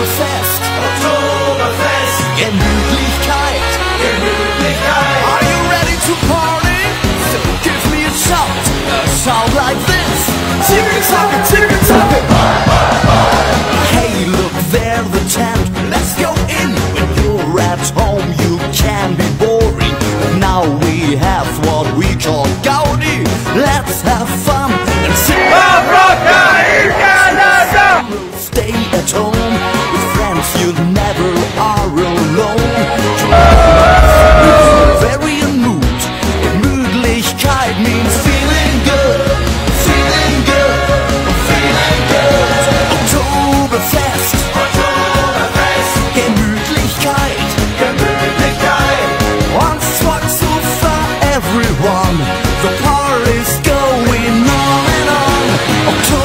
Oktoberfest, Oktoberfest, Gemütlichkeit. Gemütlichkeit. Are you ready to party? So give me a shout, a sound like this. Ticket tocket, ticket tocket. Hey, look there, the tent. Let's go in. When you're at home, you can be boring. But now we have what we call Gaudi. Let's have fun everyone. The party's going on and on. Oktoberfest,